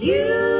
You